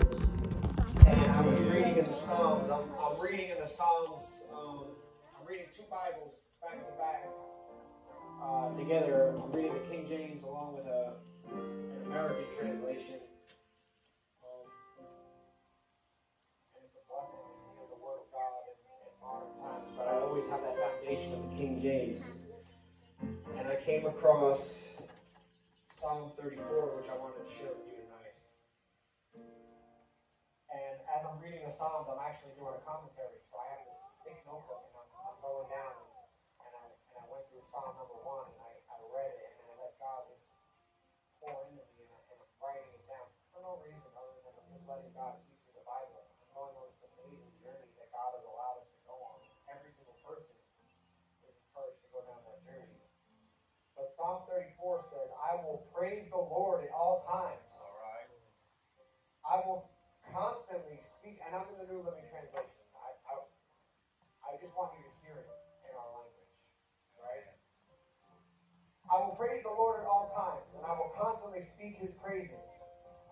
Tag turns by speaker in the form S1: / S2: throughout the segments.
S1: And I was reading in the Psalms. I'm, I'm reading in the Psalms. Um, I'm reading two Bibles back to back uh, together. I'm reading the King James along with a, an American translation. Um, and it's a blessing to hear the Word of God in, modern times. But I always have that foundation of the King James. And I came across Psalm 34, which I wanted to share with you reading the Psalms, I'm actually doing a commentary. So I have this thick notebook, and I'm, I'm going down, and I, and I went through Psalm number one, and I, I read it, and I let God just pour into me, and, I, and I'm writing it down for no reason other than I'm just letting God teach me the Bible. I'm going on this amazing journey that God has allowed us to go on. Every single person is encouraged to go down that journey. But Psalm 34 says, I will praise the Lord at all times.
S2: All right.
S1: I will constantly speak, and I'm in the New Living Translation. I, I, I just want you to hear it in our language, right? I will praise the Lord at all times, and I will constantly speak his praises.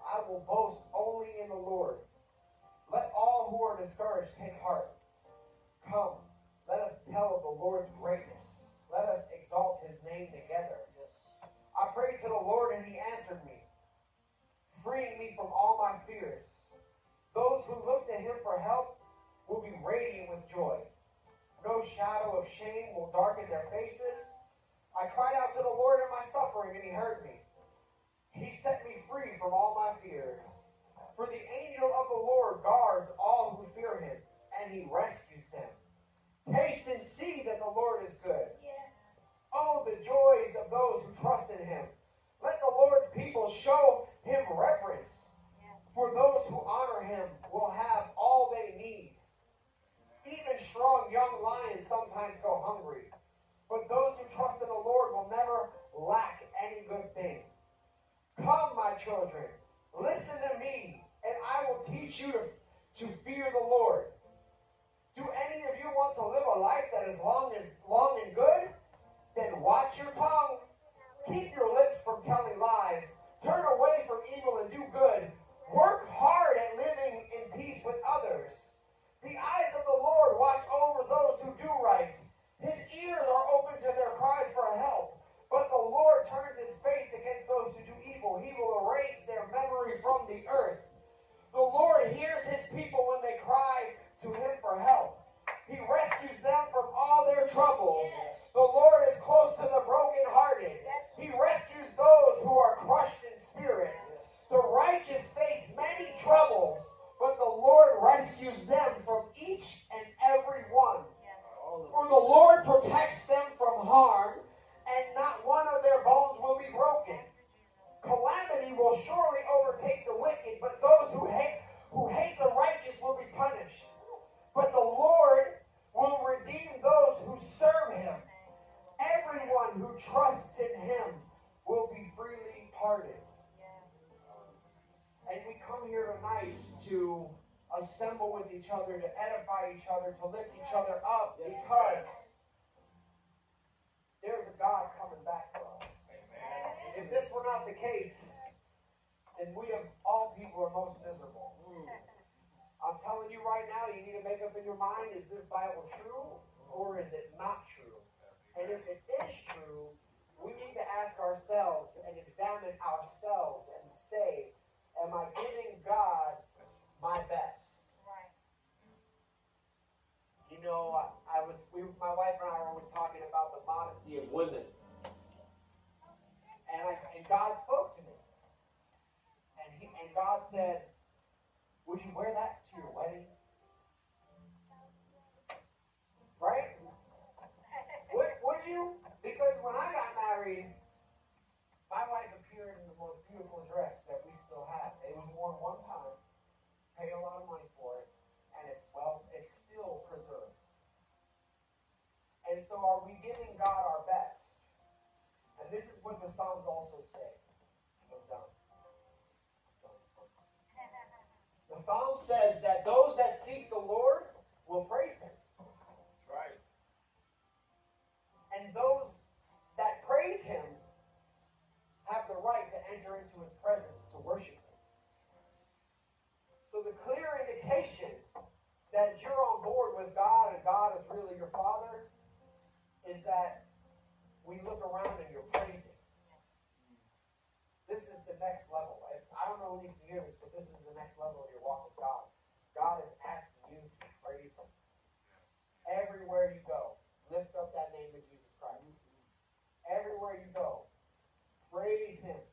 S1: I will boast only in the Lord. Let all who are discouraged take heart. Come, let us tell of the Lord's greatness. Let us exalt his name together. I prayed to the Lord, and he answered me, freeing me from all my fears. Those who look to him for help will be radiant with joy. No shadow of shame will darken their faces. I cried out to the Lord in my suffering, and he heard me. He set me free from all my fears. For the angel of the Lord guards all who fear him, and he rescues them. Taste and see that the Lord is good.
S3: Yes.
S1: Oh, the joys of those who trust in him. Let the Lord's people show him reverence.
S3: Yes.
S1: For those who honor him will have all they need. Even strong young lions sometimes go hungry, but those who trust in the Lord will never lack any good thing. Come, my children, listen to me, and I will teach you to, to fear the Lord. Do any of you want to live a life that is long as long and good? Then watch your tongue. Keep your lips from telling lies. Turn away from evil and do good. Work Lord protects them from harm, and not one of their bones will be broken. Calamity will surely overtake the wicked, but those who hate who hate the righteous will be punished. But the Lord will redeem those who serve him. Everyone who trusts in him will be freely pardoned. And we come here tonight to assemble with each other, to edify each other, to lift each other up, because there's a God coming back for us. If this were not the case, then we of all people are most miserable. Hmm. I'm telling you right now, you need to make up in your mind, is this Bible true or is it not true? And if it is true, we need to ask ourselves and examine ourselves and say, am I giving God my best?
S3: Right.
S1: You know, I, I was, we, my wife and I were always talking about the modesty of women. And, I, and God spoke to me. And, he, and God said, Would you wear that to your wedding? Right? Would, would you? Because when I got married, my wife appeared in the most beautiful dress that we still have. It was worn one time, paid a lot of money for it, and it's well, it's still preserved. And so, are we giving God our best? And this is what the Psalms also say. I'm done. The Psalm says that those that seek the Lord will praise Him,
S2: That's right.
S1: and those that praise Him have the right to enter into His presence to worship Him. So the clear indication that you're on board with God and God is really your Father is that we look around and you're praising. This is the next level. I don't know who needs to hear this, but this is the next level of your walk with God. God is asking you to praise Him. Everywhere you go, lift up that name of Jesus Christ. Everywhere you go, praise Him.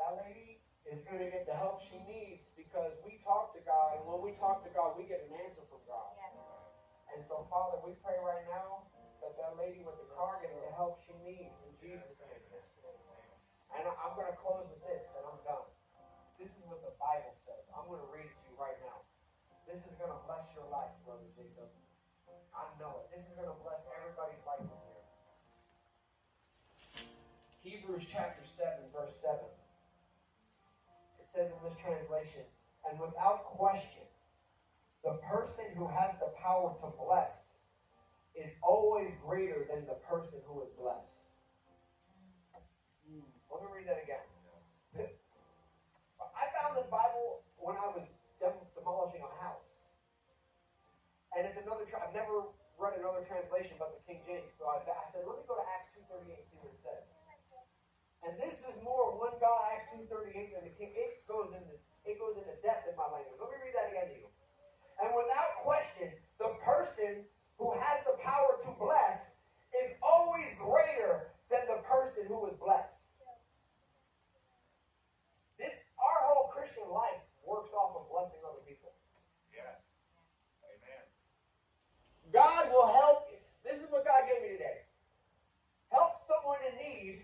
S1: That lady is going to get the help she needs because we talk to God, and when we talk to God, we get an answer from God. And so, Father, we pray right now that that lady with the car gets the help she needs in Jesus' name. And I'm going to close with this, and I'm done. This is what the Bible says. I'm going to read it to you right now. This is going to bless your life, Brother Jacob. I know it. This is going to bless everybody's life in here. Hebrews chapter 7, verse 7. It says in this translation, and without question, the person who has the power to bless is always greater than the person who is blessed. Hmm. Let me read that again. I found this Bible when I was dem- demolishing a house. And it's another, tra- I've never read another translation but the King James. So I, I said, let me go to Acts 2.38 and see what it says. And this is more one God, Acts 2.38 than the King. It goes into, it goes into depth in my language. Let me read that again to you. And without question, the person who has the power to bless is always greater than the person who is blessed. This our whole Christian life works off of blessing other people.
S2: Yes. Amen.
S1: God will help you. This is what God gave me today. Help someone in need,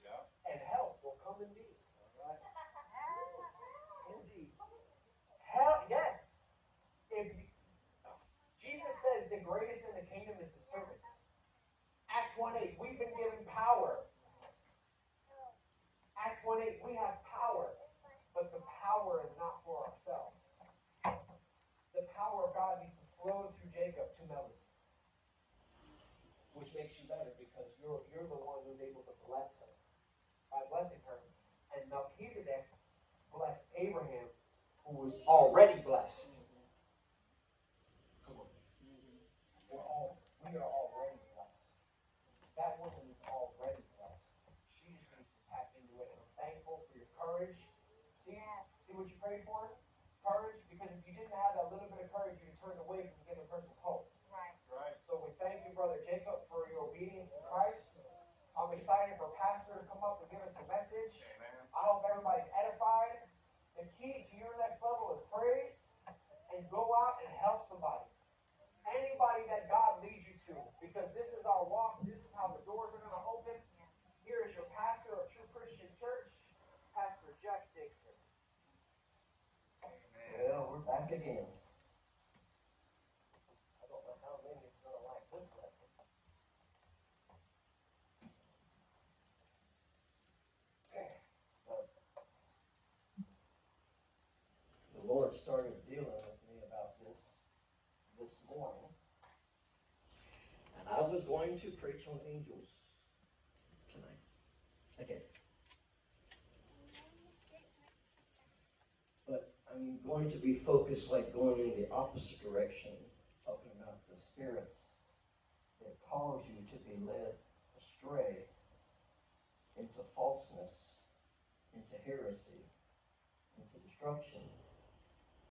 S2: Yeah.
S1: and help will come indeed. Indeed. Help, yes. If you, Jesus says the greatest in the kingdom is the servant. Acts 1 8, we've been given power. Acts 1 8, we have power, but the power is not for ourselves. The power of God needs to flow through Jacob to Melody. Which makes you better because you're you're the one who's able to bless her. By blessing her. And Melchizedek blessed Abraham, who was already blessed. Come on. We're all we are already blessed. That woman is already blessed. She just needs to tap into it. And I'm thankful for your courage. See, see what you prayed for? Courage, because if you didn't have that little bit of courage, you turned away from giving a person hope.
S2: Right. right.
S1: So we thank you, Brother Jacob, for your obedience to Christ. I'm excited for Pastor to come up and give us a message.
S2: Amen.
S1: I hope everybody's edified. The key to your next level is praise and go out and help somebody. Anybody that God leads you to, because this is our walk, this is how the doors are going to open. Here is your pastor of True Christian Church, Pastor Jeff Dixon.
S2: Amen.
S3: Well, we're back again.
S1: I don't know how many is going to like this lesson.
S3: The Lord started dealing with me about this this morning. I was going to preach on angels tonight. Okay. But I'm going to be focused like going in the opposite direction, talking about the spirits that cause you to be led astray into falseness, into heresy, into destruction.